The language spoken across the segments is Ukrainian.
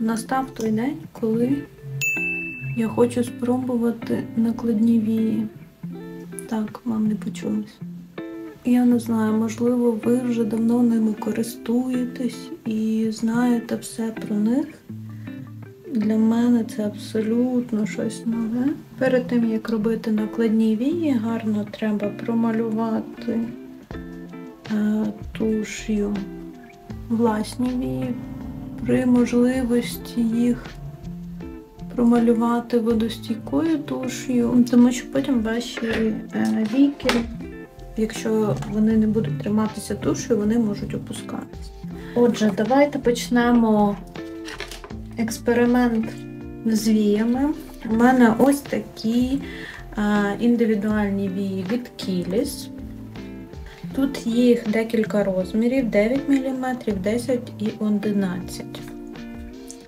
настав той день, коли я хочу спробувати накладні вії. Так, вам не почулось. Я не знаю, можливо, ви вже давно ними користуєтесь і знаєте все про них. Для мене це абсолютно щось нове. Перед тим, як робити накладні вії, гарно треба промалювати е, туш'ю власні вії. При можливості їх промалювати водостійкою туш'ю, тому що потім ваші е, віки, якщо вони не будуть триматися туш'ю, вони можуть опускатися. Отже, давайте почнемо експеримент з віями. У мене ось такі е, індивідуальні вії від Кіліс. Тут їх декілька розмірів: 9 мм, 10 і 11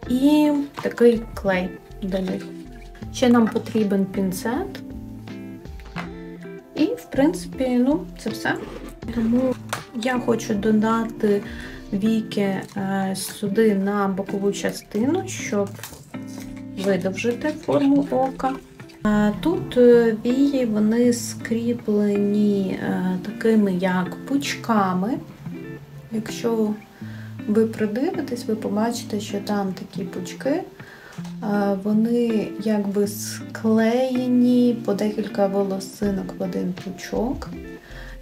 І такий клей до них. Ще нам потрібен пінцет. І, в принципі, ну, це все. Тому я хочу додати віки е, сюди на бокову частину, щоб видовжити форму ока. Тут е, вії вони скріплені е, такими як пучками. Якщо ви придивитесь, ви побачите, що там такі пучки, е, вони якби склеєні по декілька волосинок в один пучок,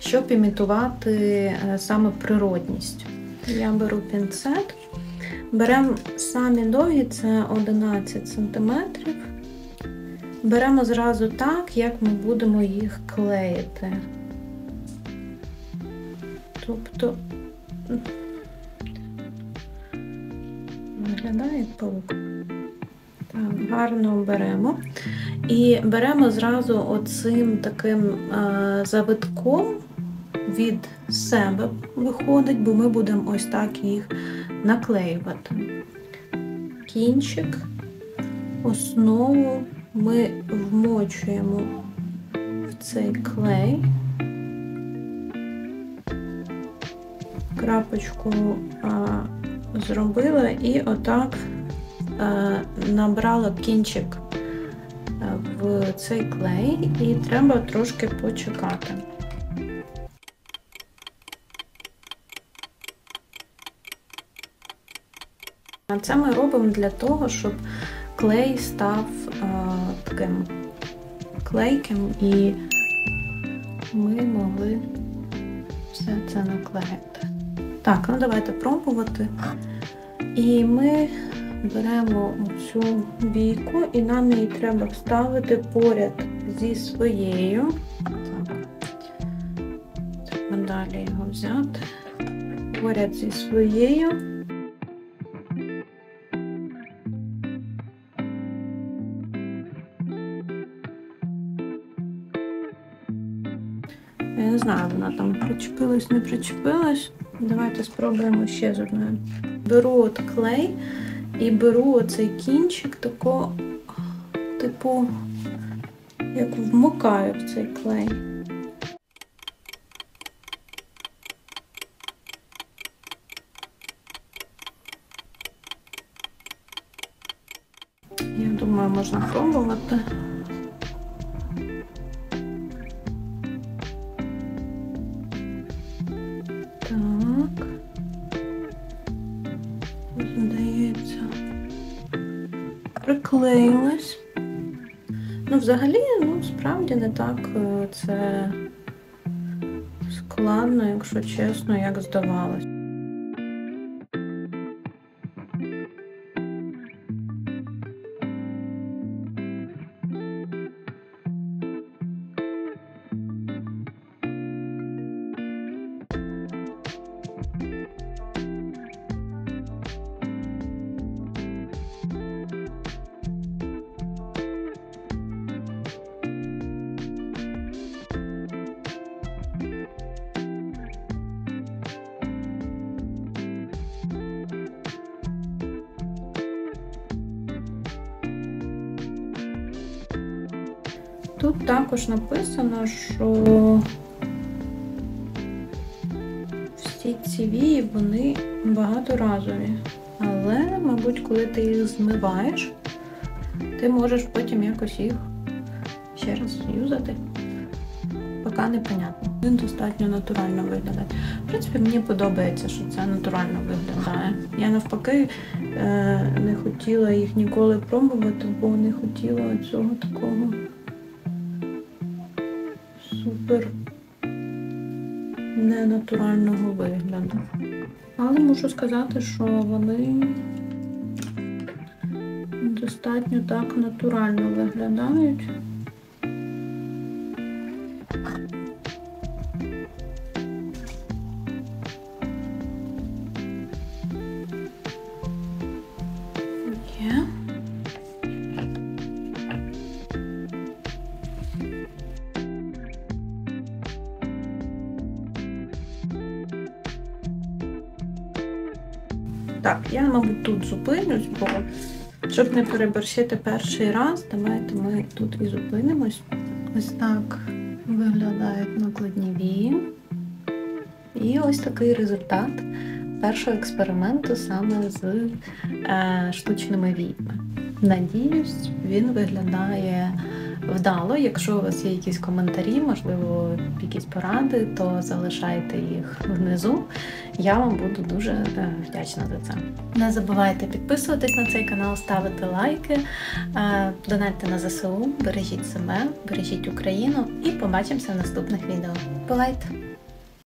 щоб імітувати саме природність. Я беру пінцет, беремо самі довгі, це 11 см. Беремо зразу так, як ми будемо їх клеїти. Тобто виглядає як паук. Так, гарно беремо. І беремо зразу оцим таким е, завитком від себе виходить, бо ми будемо ось так їх наклеювати. Кінчик, основу ми вмочуємо в цей клей, крапочку а, зробила і отак а, набрала кінчик в цей клей, і треба трошки почекати. А це ми робимо для того, щоб клей став таким клейким і ми могли все це наклеїти. Так, ну давайте пробувати. І ми беремо цю війку, і нам її треба вставити поряд зі своєю. Так, треба далі його взяти. Поряд зі своєю. Я не знаю, вона там причепилась, не причепилась. Давайте спробуємо ще з одною. Беру от клей і беру оцей кінчик, тако, типу, як вмикаю в цей клей. Я думаю, можна пробувати. Здається. Приклеїлась. Ну, взагалі, ну, справді не так е, це складно, якщо чесно, як здавалось. Тут також написано, що всі ці вії вони багаторазові. Але, мабуть, коли ти їх змиваєш, ти можеш потім якось їх ще раз юзати. Поки непонятно. Він достатньо натурально виглядає. В принципі, мені подобається, що це натурально виглядає. Я навпаки е, не хотіла їх ніколи пробувати, бо не хотіла цього такого супер ненатурального вигляду. Але можу сказати, що вони достатньо так натурально виглядають. Так, я, мабуть, тут зупинюсь, бо щоб не переборщити перший раз, давайте ми тут і зупинимось. Ось так виглядають накладні вії. І ось такий результат першого експерименту саме з е, штучними віями. Надіюсь, він виглядає вдало. Якщо у вас є якісь коментарі, можливо, якісь поради, то залишайте їх внизу. Я вам буду дуже е, вдячна за це. Не забувайте підписуватись на цей канал, ставити лайки, е, донатьте на ЗСУ, бережіть себе, бережіть Україну і побачимося в наступних відео. Бувайте!